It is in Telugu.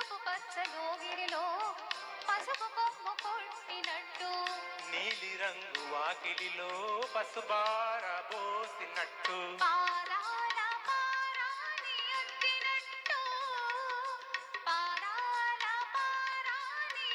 పసుపు పచ్చ గోగిరిలో పసుపు కొమ్ము కొట్టినట్టు. నీలి రంగు వాకిలిలో పసుబార పోసినట్టు. పారాల పారాని పారాల పారాని